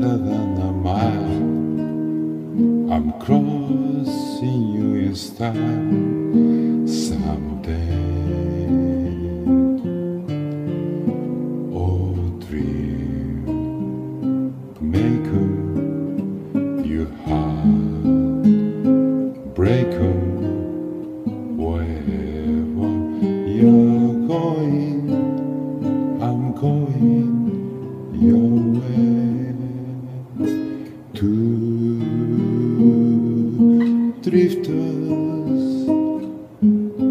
wider than a mile. I'm crossing you in style someday. Oh, dream maker, you heart breaker, wherever you're going. Drifters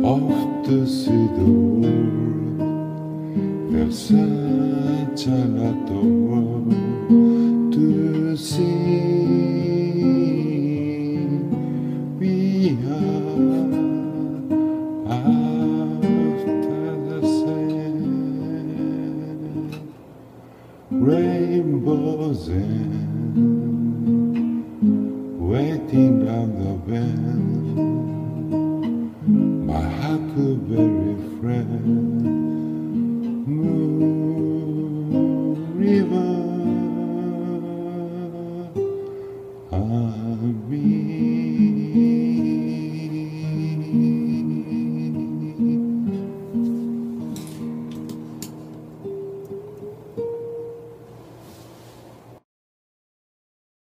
off to see the world. There's such a lot of world to see. We are after the same rainbows end, My very friend,